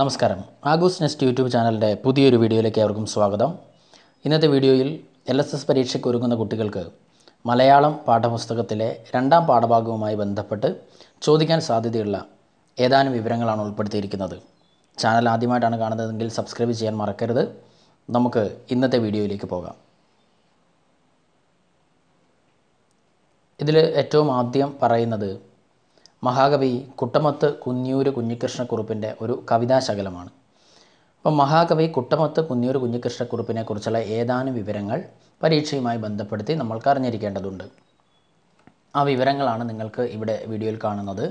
നമസ്കാരം. ആഗോസ് nest YouTube ചാനലിന്റെ പുതിയൊരു വീഡിയോയിലേക്ക് അവർക്കും സ്വാഗതം. ഇന്നത്തെ വീഡിയോയിൽ എൽ എസ് എസ് പരീക്ഷയ്ക്ക് ഒരുങ്ങുന്ന കുട്ടികൾക്ക് മലയാളം പാഠപുസ്തകത്തിലെ രണ്ടാം പാഠഭാഗവുമായി ബന്ധപ്പെട്ട് ചോദിക്കാൻ സാധ്യതയുള്ള ഏതാനും വിവരങ്ങളാണ് ഉൾപ്പെടുത്തിയിരിക്കുന്നത്. ചാനൽ ആദ്യമായിട്ടാണ് കാണുന്നതെങ്കിൽ സബ്സ്ക്രൈബ് ചെയ്യാൻ മറക്കരുത്. നമുക്ക് ഇന്നത്തെ വീഡിയോയിലേക്ക് പോകാം. ഇതിൽ ഏറ്റവും ആദ്യം പറയുന്നത് മഹാകവി കുട്ടമത്ത് കുഞ്ഞൂര് കുഞ്ഞികൃഷ്ണക്കുറുപ്പിന്റെ ഒരു കവിതാശകലമാണ്. അപ്പം മഹാകവി കുട്ടമത്ത് കുഞ്ഞൂര് കുഞ്ഞികൃഷ്ണക്കുറുപ്പിനെ കുറിച്ചുള്ള ഏതാനും വിവരങ്ങൾ പരീക്ഷയുമായി ബന്ധപ്പെടുത്തി നമ്മൾക്ക് അറിഞ്ഞിരിക്കേണ്ടതുണ്ട്. ആ വിവരങ്ങളാണ് നിങ്ങൾക്ക് ഇവിടെ വീഡിയോയിൽ കാണുന്നത്.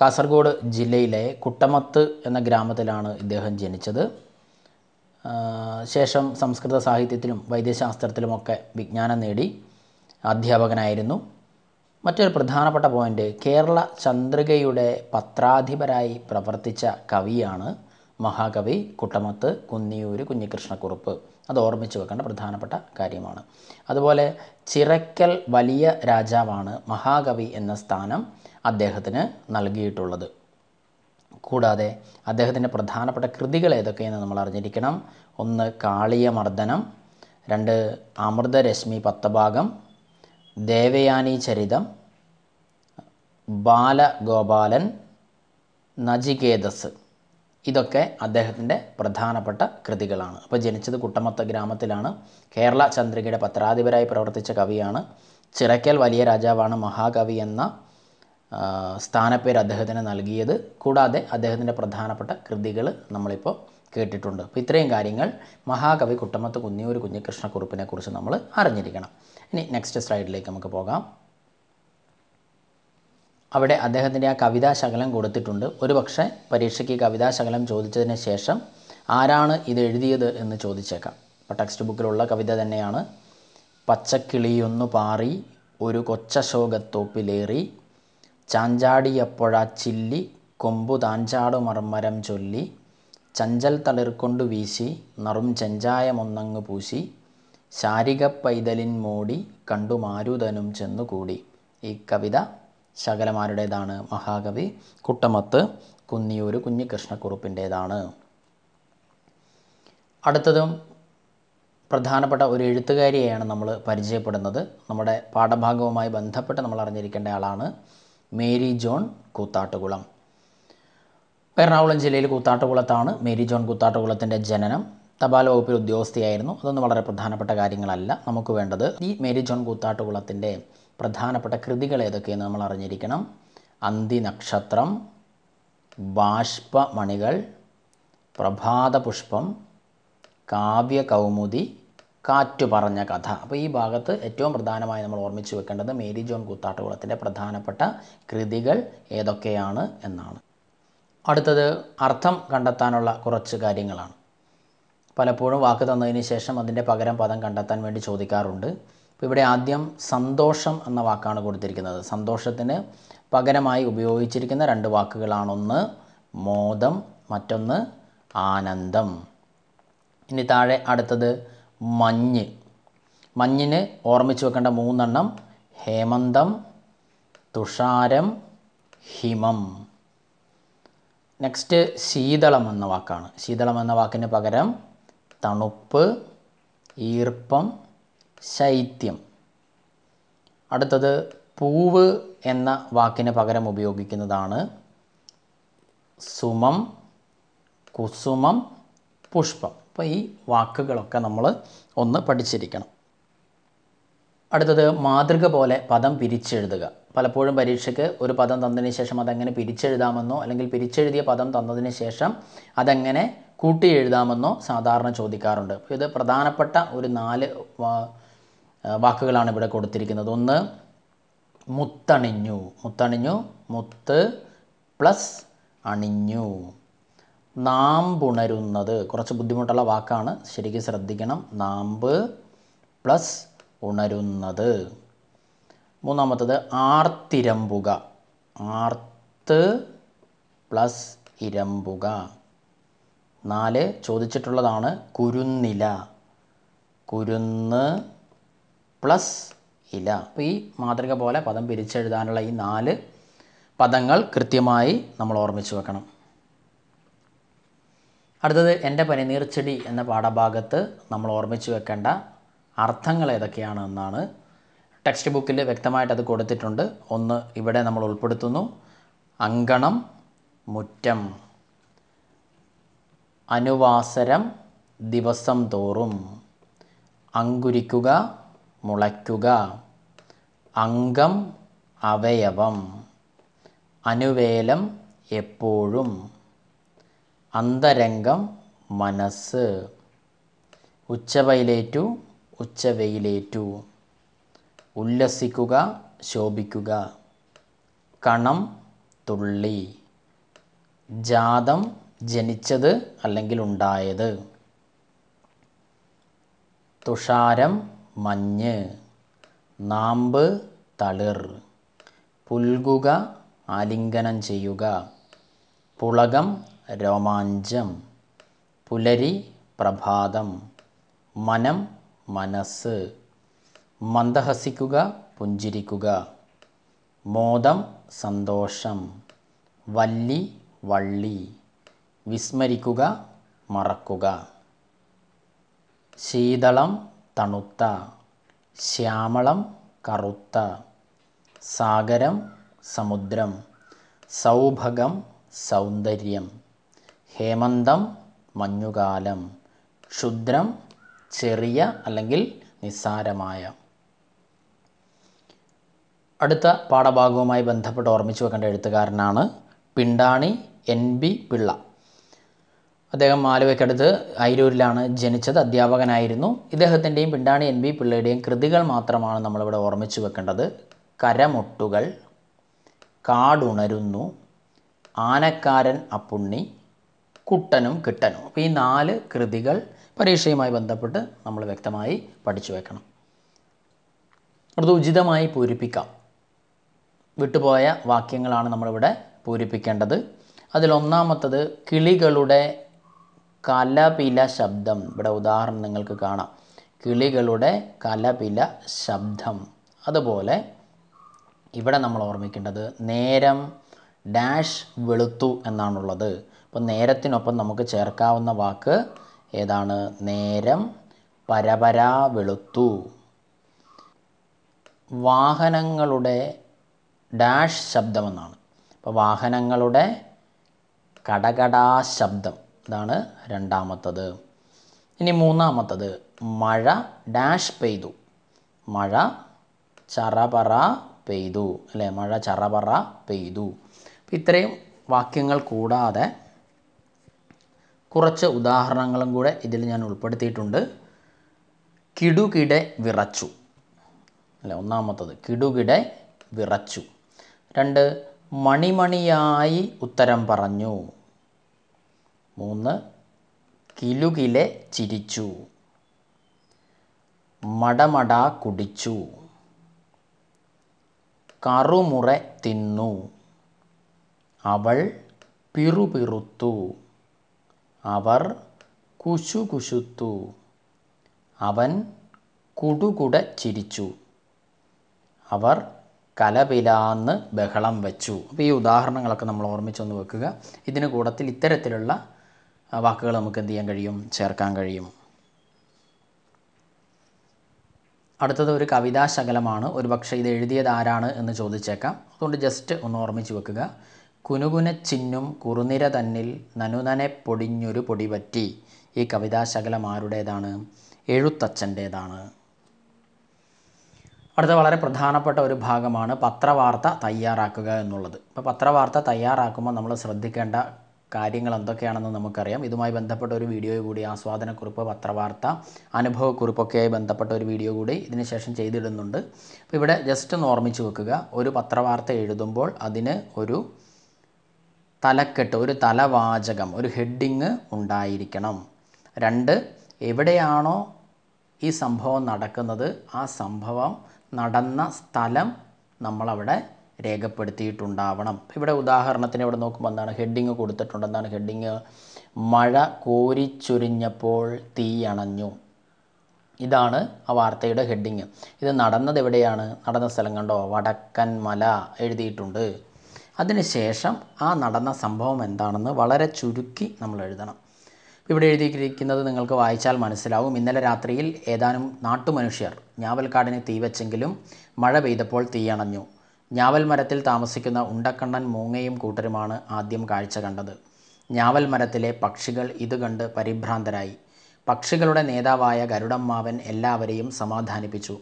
കാസർഗോഡ് ജില്ലയിലെ കുട്ടമത്ത് എന്ന ഗ്രാമത്തിലാണ് ഇദ്ദേഹം ജനിച്ചത്. ശേഷം സംസ്കൃത സാഹിത്യത്തിലും വൈദ്യശാസ്ത്രത്തിലുമൊക്കെ വിജ്ഞാനം നേടി അധ്യാപകനായിരുന്നു. മറ്റൊരു പ്രധാനപ്പെട്ട പോയിന്റ് കേരള ചന്ദ്രികയുടെ പത്രാധിപരായി പ്രവർത്തിച്ച കവിയാണ് മഹാകവി കുട്ടമത്ത് കുന്നിയൂര് കുഞ്ഞികൃഷ്ണക്കുറുപ്പ്. അത് ഓർമ്മിച്ചു വെക്കേണ്ട പ്രധാനപ്പെട്ട കാര്യമാണ്. അതുപോലെ ചിറക്കൽ വലിയ രാജാവാണ് മഹാകവി എന്ന സ്ഥാനം അദ്ദേഹത്തിന് നൽകിയിട്ടുള്ളത്. കൂടാതെ അദ്ദേഹത്തിന്റെ പ്രധാനപ്പെട്ട കൃതികൾ ഏതൊക്കെയെന്ന് നമ്മൾ അറിഞ്ഞിരിക്കണം. ഒന്ന് കാളിയമർദ്ദനം രണ്ട് അമൃതരശ്മി പത്തഭാഗം ദേവയാനി ചരിതം ബാലഗോപാലൻ നചികേതസ്. ഇതൊക്കെ അദ്ദേഹത്തിന്റെ പ്രധാനപ്പെട്ട കൃതികളാണ്. അപ്പോൾ ജനിച്ചത് കുട്ടമത്ത ഗ്രാമത്തിലാണ്. കേരള ചന്ദ്രികയുടെ പത്രാധിപരായി പ്രവർത്തിച്ച കവിയാണ്. ചിറക്കൽ വലിയ രാജാവാണ് മഹാകവി എന്ന സ്ഥാനപ്പേര് അദ്ദേഹത്തിന് നൽകിയത്. കൂടാതെ അദ്ദേഹത്തിന്റെ പ്രധാനപ്പെട്ട കൃതികൾ നമ്മളിപ്പോൾ കേട്ടിട്ടുണ്ട്. അപ്പോൾ ഇത്രയും കാര്യങ്ങൾ മഹാകവി കുട്ടമത്ത് കുന്നിയൂർ കുഞ്ഞികൃഷ്ണക്കുറുപ്പിനെ കുറിച്ച് നമ്മൾ അറിഞ്ഞിരിക്കണം. ഇനി നെക്സ്റ്റ് സ്ലൈഡിലേക്ക് നമുക്ക് പോകാം. അവിടെ അദ്ദേഹത്തിന്റെ ആ കവിതാശകലം കൊടുത്തിട്ടുണ്ട്. ഒരു പക്ഷേ പരീക്ഷയ്ക്ക് കവിതാശകലം ചോദിച്ചതിന് ശേഷം ആരാണ് ഇത് എഴുതിയത് എന്ന് ചോദിച്ചേക്കാം. അപ്പോൾ ടെക്സ്റ്റ് ബുക്കിലുള്ള കവിത തന്നെയാണ്. പച്ചക്കിളിയൊന്നു പാറി ഒരു കൊച്ചശോകത്തോപ്പിലേറി ചാഞ്ചാടിയപ്പോഴാ ചില്ലി കൊമ്പു താഞ്ചാടു മർമ്മരം ചൊല്ലി ചഞ്ചൽ തളിർക്കൊണ്ടു വീശി നറും ചെഞ്ചായമൊന്നങ്ങ് പൂശി ശാരിക പൈതലിൻ മോടി കണ്ടു മാരുതനും ചെന്നുകൂടി ഈ കവിത ശകലമാരുടേതാണ്. മഹാകവി കുട്ടമത്ത് കുന്നിയൂര് കുഞ്ഞികൃഷ്ണക്കുറുപ്പിന്റേതാണ്. അടുത്തതും പ്രധാനപ്പെട്ട ഒരു എഴുത്തുകാരിയെയാണ് നമ്മൾ പരിചയപ്പെടുന്നത്. നമ്മുടെ പാഠഭാഗവുമായി ബന്ധപ്പെട്ട് നമ്മൾ അറിഞ്ഞിരിക്കേണ്ട ആളാണ് മേരി ജോൺ കൂത്താട്ടുകുളം. എറണാകുളം ജില്ലയിൽ കൂത്താട്ടുകുളത്താണ് മേരി ജോൺ കൂത്താട്ടുകുളത്തിന്റെ ജനനം. തപാൽ വകുപ്പിൽ ഉദ്യോഗസ്ഥയായിരുന്നു. അതൊന്നും വളരെ പ്രധാനപ്പെട്ട കാര്യങ്ങളല്ല. നമുക്ക് വേണ്ടത് ഈ മേരി ജോൺ കൂത്താട്ടുകുളത്തിന്റെ പ്രധാനപ്പെട്ട കൃതികൾ ഏതൊക്കെയെന്ന് നമ്മൾ അറിഞ്ഞിരിക്കണം. അന്തി നക്ഷത്രം ബാഷ്പമണികൾ പ്രഭാതപുഷ്പം കാവ്യകൗമുദി കാറ്റു പറഞ്ഞ കഥ. അപ്പോൾ ഈ ഭാഗത്ത് ഏറ്റവും പ്രധാനമായി നമ്മൾ ഓർമ്മിച്ച് വെക്കേണ്ടത് മേരി ജോൺ കൂത്താട്ടുകുളത്തിന്റെ പ്രധാനപ്പെട്ട കൃതികൾ ഏതൊക്കെയാണ് എന്നാണ്. അടുത്തത് അർത്ഥം കണ്ടെത്താനുള്ള കുറച്ച് കാര്യങ്ങളാണ്. പലപ്പോഴും വാക്ക് തന്നതിന് ശേഷം അതിന്റെ പകരം പദം കണ്ടെത്താൻ വേണ്ടി ചോദിക്കാറുണ്ട്. അപ്പോൾ ഇവിടെ ആദ്യം സന്തോഷം എന്ന വാക്കാണ് കൊടുത്തിരിക്കുന്നത്. സന്തോഷത്തിന് പകരമായി ഉപയോഗിച്ചിരിക്കുന്ന രണ്ട് വാക്കുകളാണൊന്ന് മോദം മറ്റൊന്ന് ആനന്ദം. ഇനി താഴെ അടുത്തത് മഞ്ഞ്. മഞ്ഞിന് ഓർമ്മിച്ച് വെക്കേണ്ട മൂന്നെണ്ണം ഹേമന്തം തുഷാരം ഹിമം. നെക്സ്റ്റ് ശീതളം എന്ന വാക്കാണ്. ശീതളം എന്ന വാക്കിന് പകരം തണുപ്പ് ഈർപ്പം ശൈത്യം. അടുത്തത് പൂവ് എന്ന വാക്കിന് പകരം ഉപയോഗിക്കുന്നതാണ് സുമം കുസുമം പുഷ്പം. അപ്പോൾ ഈ വാക്കുകളൊക്കെ നമ്മൾ ഒന്ന് പഠിച്ചിരിക്കണം. അടുത്തത് മാതൃക പോലെ പദം പിരിച്ചെഴുതുക. പലപ്പോഴും പരീക്ഷയ്ക്ക് ഒരു പദം തന്നതിന് ശേഷം അതെങ്ങനെ പിരിച്ചെഴുതാമെന്നോ അല്ലെങ്കിൽ പിരിച്ചെഴുതിയ പദം തന്നതിന് ശേഷം അതെങ്ങനെ കൂട്ടി എഴുതാമെന്നോ സാധാരണ ചോദിക്കാറുണ്ട്. ഇത് പ്രധാനപ്പെട്ട ഒരു നാല് വാക്കുകളാണ് ഇവിടെ കൊടുത്തിരിക്കുന്നത്. ഒന്ന് മുത്തണിഞ്ഞു. മുത്തണിഞ്ഞു മുത്ത് പ്ലസ് അണിഞ്ഞു. നാമ്പുണരുന്നത്. കുറച്ച് ബുദ്ധിമുട്ടുള്ള വാക്കാണ്. ശരിക്കും ശ്രദ്ധിക്കണം. നാമ്പ് പ്ലസ് ഉണരുന്നത്. മൂന്നാമത്തത് ആർത്തിരമ്പുക ആർത്ത് പ്ലസ് ഇരമ്പുക. നാല് ചോദിച്ചിട്ടുള്ളതാണ് കുരുന്നില. കുരുന്ന് പ്ലസ് ഇല. അപ്പോൾ ഈ മാതൃക പോലെ പദം പിരിച്ചെഴുതാനുള്ള ഈ നാല് പദങ്ങൾ കൃത്യമായി നമ്മൾ ഓർമ്മിച്ച് വെക്കണം. അടുത്തത് എന്റെ പനിനീർച്ചെടി എന്ന പാഠഭാഗത്ത് നമ്മൾ ഓർമ്മിച്ച് വെക്കേണ്ട അർത്ഥങ്ങൾ ഏതൊക്കെയാണ് എന്നാണ് ടെക്സ്റ്റ് ബുക്കിൽ വ്യക്തമായിട്ട് അത് കൊടുത്തിട്ടുണ്ട്. ഒന്ന് ഇവിടെ നമ്മൾ ഉൾപ്പെടുത്തുന്നു. അങ്കണം മുറ്റം. അനുവാസരം ദിവസം തോറും. അങ്കുരിക്കുക മുളയ്ക്കുക. അംഗം അവയവം. അനുവേലം എപ്പോഴും. അന്തരംഗം മനസ്സ്. ഉച്ചവയിലേറ്റു ഉച്ചവെയിലേറ്റു. ഉല്ലസിക്കുക ശോഭിക്കുക. കണം തുള്ളി. ജാതം ജനിച്ചത് അല്ലെങ്കിൽ ഉണ്ടായത്. തുഷാരം മഞ്ഞ്. നാമ്പ് തളിർ. പുൽകുക ആലിംഗനം ചെയ്യുക. പുളകം രോമാഞ്ചം. പുലരി പ്രഭാതം. മനം മനസ്സ്. മന്ദഹസിക്കുക പുഞ്ചിരിക്കുക. മോദം സന്തോഷം. വല്ലി വള്ളി. വിസ്മരിക്കുക മറക്കുക. ശീതളം തണുത്ത. ശ്യാമളം കറുത്ത. സാഗരം സമുദ്രം. സൗഭഗം സൗന്ദര്യം. ഹേമന്തം മഞ്ഞുകാലം. ക്ഷുദ്രം ചെറിയ അല്ലെങ്കിൽ നിസ്സാരമായ. അടുത്ത പാഠഭാഗവുമായി ബന്ധപ്പെട്ട് ഓർമ്മിച്ചു വെക്കേണ്ട എഴുത്തുകാരനാണ് പിണ്ടാണി എൻ ബി പിള്ള. അദ്ദേഹം ആലുവയ്ക്കടുത്ത് അയിരൂരിലാണ് ജനിച്ചത് അധ്യാപകനായിരുന്നു. ഇദ്ദേഹത്തിന്റെയും പിണ്ടാണി എൻ ബി പിള്ളയുടെയും കൃതികൾ മാത്രമാണ് നമ്മളിവിടെ ഓർമ്മിച്ചു വെക്കേണ്ടത്. കരമൊട്ടുകൾ കാടുണരുന്നു ആനക്കാരൻ അപ്പുണ്ണി കുട്ടനും കിട്ടനും. അപ്പോൾ ഈ നാല് കൃതികൾ പരീക്ഷയുമായി ബന്ധപ്പെട്ട് നമ്മൾ വ്യക്തമായി പഠിച്ചു വെക്കണം. അടുത്ത് ഉചിതമായി പൂരിപ്പിക്കാം. വിട്ടുപോയ വാക്യങ്ങളാണ് നമ്മളിവിടെ പൂരിപ്പിക്കേണ്ടത്. അതിലൊന്നാമത്തത് കിളികളുടെ കലപില ശബ്ദം. ഇവിടെ ഉദാഹരണം നിങ്ങൾക്ക് കാണാം. കിളികളുടെ കലപില ശബ്ദം. അതുപോലെ ഇവിടെ നമ്മൾ ഓർമ്മിക്കേണ്ടത് നേരം ഡാഷ് വെളുത്തു എന്നാണുള്ളത്. അപ്പോൾ നേരത്തിനൊപ്പം നമുക്ക് ചേർക്കാവുന്ന വാക്ക് ഏതാണ്? നേരം പരപരാ വെളുത്തു. വാഹനങ്ങളുടെ ഡാഷ് ശബ്ദമെന്നാണ്. അപ്പോൾ വാഹനങ്ങളുടെ കടകടാ ശബ്ദം. ഇതാണ് രണ്ടാമത്തത്. ഇനി മൂന്നാമത്തത്. മഴ ഡാഷ് പെയ്തു. മഴ ചറപറ പെയ്തു. അല്ലേ? മഴ ചറപറ പെയ്തു. ഇത്രയും വാക്യങ്ങൾ കൂടാതെ കുറച്ച് ഉദാഹരണങ്ങളും കൂടെ ഇതിൽ ഞാൻ ഉൾപ്പെടുത്തിയിട്ടുണ്ട്. കിടുകിടെ വിറച്ചു. അല്ലെ? ഒന്നാമത്തത്. കിടുകിടെ വിറച്ചു. രണ്ട് മണിമണിയായി ഉത്തരം പറഞ്ഞു. മൂന്ന് കിലുകിലെ ചിരിച്ചു. മടമട കുടിച്ചു. കറുമുറ തിന്നു. അവൾ പിറുപിറുത്തു. അവർ കുശുകുശുത്തു. അവൻ കുടുകുട ചിരിച്ചു. അവർ കലപിലാന്ന് ബഹളം വെച്ചു. അപ്പോൾ ഈ ഉദാഹരണങ്ങളൊക്കെ നമ്മൾ ഓർമ്മിച്ചൊന്ന് വെക്കുക. ഇതിന് കൂടത്തിൽ ഇത്തരത്തിലുള്ള വാക്കുകൾ നമുക്ക് എന്ത് ചെയ്യാൻ കഴിയും? ചേർക്കാൻ കഴിയും. അടുത്തത് ഒരു കവിതാശകലമാണ് ഒരു പക്ഷേ ഇത് എഴുതിയത് ആരാണ് എന്ന് ചോദിച്ചേക്കാം. അതുകൊണ്ട് ജസ്റ്റ് ഒന്ന് ഓർമ്മിച്ച് വെക്കുക. കുനുകുന ചിന്നും കുറുനിര തന്നിൽ നനുനനെ പൊടിഞ്ഞൊരു പൊടിപറ്റി ഈ കവിതാശകലം ആരുടേതാണ്? എഴുത്തച്ഛന്റേതാണ്. അടുത്ത വളരെ പ്രധാനപ്പെട്ട ഒരു ഭാഗമാണ് പത്രവാർത്ത തയ്യാറാക്കുക എന്നുള്ളത്. ഇപ്പോൾ പത്രവാർത്ത തയ്യാറാക്കുമ്പോൾ നമ്മൾ ശ്രദ്ധിക്കേണ്ട കാര്യങ്ങൾ എന്തൊക്കെയാണെന്ന് നമുക്കറിയാം. ഇതുമായി ബന്ധപ്പെട്ട ഒരു വീഡിയോ കൂടി ആസ്വാദനക്കുറിപ്പ് പത്രവാർത്ത അനുഭവക്കുറിപ്പൊക്കെയായി ബന്ധപ്പെട്ട ഒരു വീഡിയോ കൂടി ഇതിന് ശേഷം ചെയ്തിടുന്നുണ്ട്. അപ്പോൾ ഇവിടെ ജസ്റ്റ് ഒന്ന് ഓർമ്മിച്ച് വെക്കുക. ഒരു പത്രവാർത്ത എഴുതുമ്പോൾ അതിന് ഒരു തലക്കെട്ട് ഒരു തലവാചകം ഒരു ഹെഡിങ് ഉണ്ടായിരിക്കണം. രണ്ട് എവിടെയാണോ ഈ സംഭവം നടക്കുന്നത് ആ സംഭവം നടന്ന സ്ഥലം നമ്മളവിടെ രേഖപ്പെടുത്തിയിട്ടുണ്ടാവണം. ഇവിടെ ഉദാഹരണത്തിന് ഇവിടെ നോക്കുമ്പോൾ എന്താണ് ഹെഡിങ് കൊടുത്തിട്ടുണ്ട്. എന്താണ് ഹെഡിങ്? മഴ കോരിച്ചൊരിഞ്ഞപ്പോൾ തീ അണഞ്ഞു. ഇതാണ് ആ വാർത്തയുടെ ഹെഡിങ്. ഇത് നടന്നത് എവിടെയാണ്? നടന്ന സ്ഥലം കണ്ടോ? വടക്കൻ മല എഴുതിയിട്ടുണ്ട്. അതിനുശേഷം ആ നടന്ന സംഭവം എന്താണെന്ന് വളരെ ചുരുക്കി നമ്മൾ എഴുതണം. ഇവിടെ എഴുതിയിരിക്കുന്നത് നിങ്ങൾക്ക് വായിച്ചാൽ മനസ്സിലാവും. ഇന്നലെ രാത്രിയിൽ ഏതാനും നാട്ടുമനുഷ്യർ ഞാവൽക്കാടിന് തീവച്ചെങ്കിലും മഴ പെയ്തപ്പോൾ തീയണഞ്ഞു ഞാവൽ മരത്തിൽ താമസിക്കുന്ന ഉണ്ടക്കണ്ണൻ മൂങ്ങയും കൂട്ടരുമാണ് ആദ്യം കാഴ്ച കണ്ടത്. ഞാവൽ മരത്തിലെ പക്ഷികൾ ഇത് കണ്ട് പരിഭ്രാന്തരായി. പക്ഷികളുടെ നേതാവായ ഗരുഡമ്മാവൻ എല്ലാവരെയും സമാധാനിപ്പിച്ചു.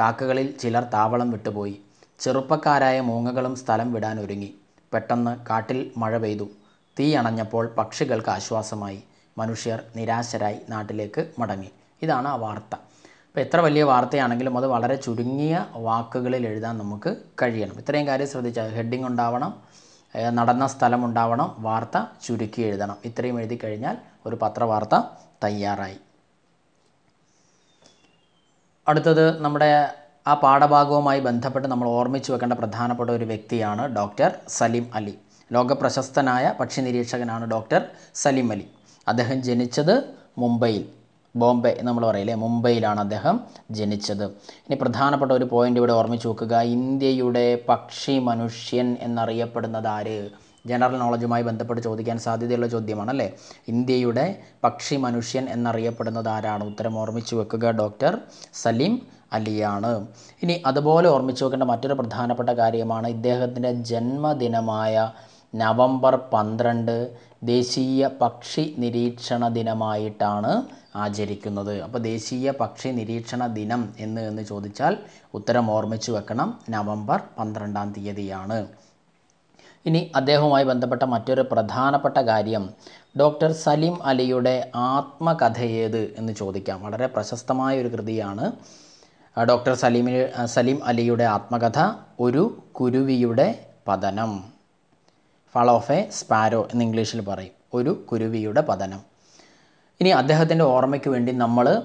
കാക്കകളിൽ ചിലർ താവളം വിട്ടുപോയി. ചെറുപ്പക്കാരായ മൂങ്ങകളും സ്ഥലം വിടാൻ ഒരുങ്ങി. പെട്ടെന്ന് കാട്ടിൽ മഴ പെയ്തു. തീ അണഞ്ഞപ്പോൾ പക്ഷികൾക്ക് ആശ്വാസമായി. മനുഷ്യർ നിരാശരായി നാട്ടിലേക്ക് മടങ്ങി. ഇതാണ് ആ വാർത്ത. അപ്പോൾ എത്ര വലിയ വാർത്തയാണെങ്കിലും അത് വളരെ ചുരുങ്ങിയ വാക്കുകളിൽ എഴുതാൻ നമുക്ക് കഴിയണം. ഇത്രയും കാര്യം ശ്രദ്ധിച്ചാൽ ഹെഡിങ് ഉണ്ടാവണം നടന്ന സ്ഥലം ഉണ്ടാവണം വാർത്ത ചുരുക്കി എഴുതണം. ഇത്രയും എഴുതി കഴിഞ്ഞാൽ ഒരു പത്രവാർത്ത തയ്യാറായി. അടുത്തത് നമ്മുടെ ആ പാഠഭാഗവുമായി ബന്ധപ്പെട്ട് നമ്മൾ ഓർമ്മിച്ചു വെക്കേണ്ട പ്രധാനപ്പെട്ട ഒരു വ്യക്തിയാണ് ഡോക്ടർ സലീം അലി. ലോകപ്രശസ്തനായ പക്ഷി നിരീക്ഷകനാണ് ഡോക്ടർ സലീം അലി. അദ്ദേഹം ജനിച്ചത് മുംബൈയിൽ. ബോംബെ നമ്മൾ പറയില്ലേ? മുംബൈയിലാണ് അദ്ദേഹം ജനിച്ചത്. ഇനി പ്രധാനപ്പെട്ട ഒരു പോയിന്റ് ഇവിടെ ഓർമ്മിച്ച് വെക്കുക. ഇന്ത്യയുടെ പക്ഷി മനുഷ്യൻ എന്നറിയപ്പെടുന്നത് ആര്? ജനറൽ നോളജുമായി ബന്ധപ്പെട്ട് ചോദിക്കാൻ സാധ്യതയുള്ള ചോദ്യമാണ് അല്ലേ? ഇന്ത്യയുടെ പക്ഷി മനുഷ്യൻ എന്നറിയപ്പെടുന്നത് ആരാണ്? ഉത്തരം ഓർമ്മിച്ച് വെക്കുക ഡോക്ടർ സലീം അലിയാണ്. ഇനി അതുപോലെ ഓർമ്മിച്ച് വെക്കേണ്ട മറ്റൊരു പ്രധാനപ്പെട്ട കാര്യമാണ് ഇദ്ദേഹത്തിന്റെ ജന്മദിനമായ നവംബർ പന്ത്രണ്ട് ദേശീയ പക്ഷി നിരീക്ഷണ ദിനമായിട്ടാണ് ആചരിക്കുന്നത്. അപ്പോൾ ദേശീയ പക്ഷി നിരീക്ഷണ ദിനം എന്ന് എന്ന് ചോദിച്ചാൽ ഉത്തരം ഓർമ്മിച്ചു വെക്കണം. നവംബർ പന്ത്രണ്ടാം തീയതിയാണ്. ഇനി അദ്ദേഹവുമായി ബന്ധപ്പെട്ട മറ്റൊരു പ്രധാനപ്പെട്ട കാര്യം ഡോക്ടർ സലീം അലിയുടെ ആത്മകഥയേത് എന്ന് ചോദിക്കാം. വളരെ പ്രശസ്തമായ ഒരു കൃതിയാണ്. ഡോക്ടർ സലീമിന് സലീം അലിയുടെ ആത്മകഥ ഒരു കുരുവിയുടെ പതനം. ഫാൾ ഓഫ് എ സ്പാരോ എന്ന് ഇംഗ്ലീഷിൽ പറയും. ഒരു കുരുവിയുടെ പതനം. ഇനി അദ്ദേഹത്തിന്റെ ഓർമ്മയ്ക്ക് വേണ്ടി നമ്മൾ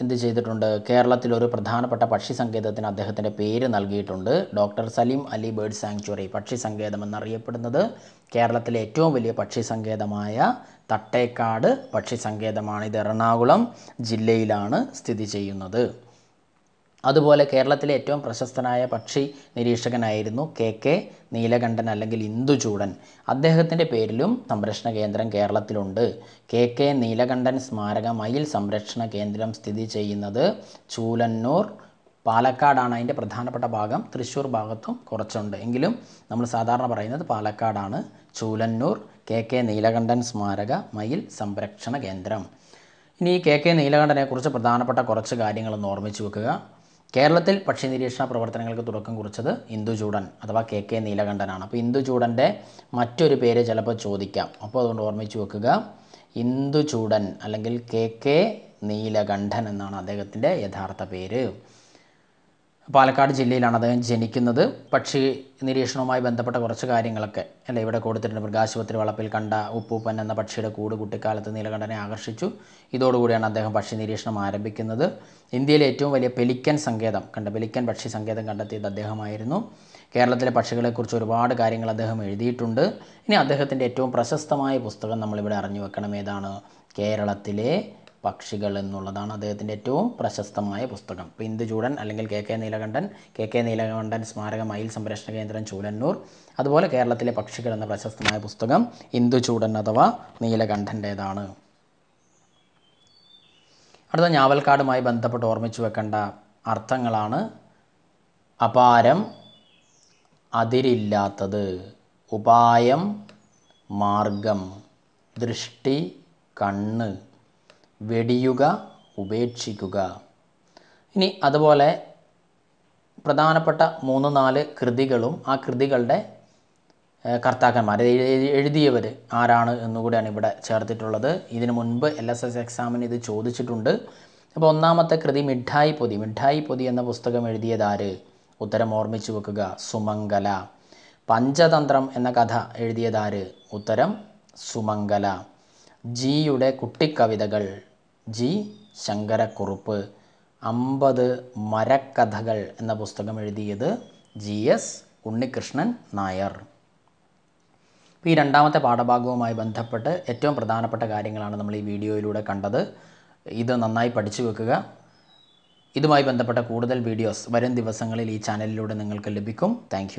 എന്ത് ചെയ്തിട്ടുണ്ട്? കേരളത്തിലൊരു പ്രധാനപ്പെട്ട പക്ഷി സങ്കേതത്തിന് അദ്ദേഹത്തിന്റെ പേര് നൽകിയിട്ടുണ്ട്. Doctor Salim Ali bird sanctuary. പക്ഷി സങ്കേതം എന്നറിയപ്പെടുന്നത് കേരളത്തിലെ ഏറ്റവും വലിയ പക്ഷി സങ്കേതമായ തട്ടേക്കാട് പക്ഷി സങ്കേതമാണ് ഇത് എറണാകുളം ജില്ലയിലാണ് സ്ഥിതി ചെയ്യുന്നത്. അതുപോലെ കേരളത്തിലെ ഏറ്റവും പ്രശസ്തനായ പക്ഷി നിരീക്ഷകനായിരുന്നു കെ കെ നീലകണ്ഠൻ അല്ലെങ്കിൽ ഇന്ദുചൂടൻ അദ്ദേഹത്തിന്റെ പേരിലും സംരക്ഷണ കേന്ദ്രം കേരളത്തിലുണ്ട്. കെ കെ നീലകണ്ഠൻ സ്മാരക മയിൽ സംരക്ഷണ കേന്ദ്രം സ്ഥിതി ചെയ്യുന്നത് ചൂലന്നൂർ പാലക്കാടാണ്. അതിന്റെ പ്രധാനപ്പെട്ട ഭാഗം തൃശ്ശൂർ ഭാഗത്തും കുറച്ചുണ്ട്. എങ്കിലും നമ്മൾ സാധാരണ പറയുന്നത് പാലക്കാടാണ്. ചൂലന്നൂർ കെ കെ നീലകണ്ഠൻ സ്മാരക മയിൽ സംരക്ഷണ കേന്ദ്രം. ഇനി കെ കെ നീലകണ്ഠനെക്കുറിച്ച് പ്രധാനപ്പെട്ട കുറച്ച് കാര്യങ്ങളൊന്ന് ഓർമ്മിച്ച് വെക്കുക. കേരളത്തിൽ പക്ഷി നിരീക്ഷണ പ്രവർത്തനങ്ങൾക്ക് തുടക്കം കുറിച്ചത് ഇന്ദുചൂടൻ അഥവാ കെ കെ നീലകണ്ഠനാണ്. അപ്പോൾ ഇന്ദുചൂടന്റെ മറ്റൊരു പേര് ചിലപ്പോൾ ചോദിക്കാം. അപ്പോൾ അതുകൊണ്ട് ഓർമ്മിച്ച് വെക്കുക ഇന്ദുചൂടൻ അല്ലെങ്കിൽ കെ കെ നീലകണ്ഠൻ എന്നാണ് അദ്ദേഹത്തിന്റെ യഥാർത്ഥ പേര്. പാലക്കാട് ജില്ലയിലാണ് അദ്ദേഹം ജനിക്കുന്നത്. പക്ഷി നിരീക്ഷണവുമായി ബന്ധപ്പെട്ട കുറച്ച് കാര്യങ്ങളൊക്കെ അല്ലേ ഇവിടെ കൊടുത്തിട്ടുണ്ട്. മൃഗാശുപത്രി വളപ്പിൽ കണ്ട ഉപ്പൂപ്പൻ എന്ന പക്ഷിയുടെ കൂട് കുട്ടിക്കാലത്ത് നീലകണ്ഠനെ ആകർഷിച്ചു. ഇതോടുകൂടിയാണ് അദ്ദേഹം പക്ഷി നിരീക്ഷണം ആരംഭിക്കുന്നത്. ഇന്ത്യയിലെ ഏറ്റവും വലിയ പെലിക്കൻ സങ്കേതം കണ്ട പെലിക്കൻ പക്ഷി സങ്കേതം കണ്ടെത്തിയത് അദ്ദേഹമായിരുന്നു. കേരളത്തിലെ പക്ഷികളെക്കുറിച്ച് ഒരുപാട് കാര്യങ്ങൾ അദ്ദേഹം എഴുതിയിട്ടുണ്ട്. ഇനി അദ്ദേഹത്തിന്റെ ഏറ്റവും പ്രശസ്തമായ പുസ്തകം നമ്മളിവിടെ അറിഞ്ഞു വെക്കണം. ഏതാണ്? കേരളത്തിലെ പക്ഷികൾ എന്നുള്ളതാണ് അദ്ദേഹത്തിന്റെ ഏറ്റവും പ്രശസ്തമായ പുസ്തകം. ഇപ്പോൾ ഇന്ദുചൂടൻ അല്ലെങ്കിൽ K. K. Neelakantan K. K. Neelakantan സ്മാരക മയിൽ സംരക്ഷണ കേന്ദ്രം ചൂലന്നൂർ അതുപോലെ കേരളത്തിലെ പക്ഷികൾ എന്ന പ്രശസ്തമായ പുസ്തകം ഇന്ദുചൂടൻ അഥവാ നീലകണ്ഠന്റേതാണ്. അടുത്ത ഞാവൽക്കാടുമായി ബന്ധപ്പെട്ട് ഓർമ്മിച്ചു വെക്കേണ്ട അർത്ഥങ്ങളാണ് അപാരം അതിരില്ലാത്തത് ഉപായം മാർഗം ദൃഷ്ടി കണ്ണ്. വെടിയുക ഉപേക്ഷിക്കുക. ഇനി അതുപോലെ പ്രധാനപ്പെട്ട മൂന്ന് നാല് കൃതികളും ആ കൃതികളുടെ കർത്താക്കന്മാർ എഴുതിയവർ ആരാണ് എന്നുകൂടിയാണ് ഇവിടെ ചേർത്തിട്ടുള്ളത്. ഇതിനു മുൻപ് എൽ എസ് എസ് എക്സാമിന് ഇത് ചോദിച്ചിട്ടുണ്ട്. അപ്പോൾ ഒന്നാമത്തെ കൃതി മിഠായി പൊതി. മിഠായി പൊതി എന്ന പുസ്തകം എഴുതിയതാര് ഉത്തരം ഓർമ്മിച്ചു വെക്കുക സുമംഗല. പഞ്ചതന്ത്രം എന്ന കഥ എഴുതിയതാര് ഉത്തരം സുമംഗല. ജിയുടെ കുട്ടിക്കവിതകൾ. ജി ശങ്കരക്കുറുപ്പ്. അമ്പത് മരക്കഥകൾ എന്ന പുസ്തകം എഴുതിയത് ജി എസ് ഉണ്ണികൃഷ്ണൻ നായർ. ഈ രണ്ടാമത്തെ പാഠഭാഗവുമായി ബന്ധപ്പെട്ട് ഏറ്റവും പ്രധാനപ്പെട്ട കാര്യങ്ങളാണ് നമ്മൾ ഈ വീഡിയോയിലൂടെ കണ്ടത്. ഇത് നന്നായി പഠിച്ചു വെക്കുക. ഇതുമായി ബന്ധപ്പെട്ട കൂടുതൽ വീഡിയോസ് വരും ദിവസങ്ങളിൽ ഈ ചാനലിലൂടെ നിങ്ങൾക്ക് ലഭിക്കും. താങ്ക്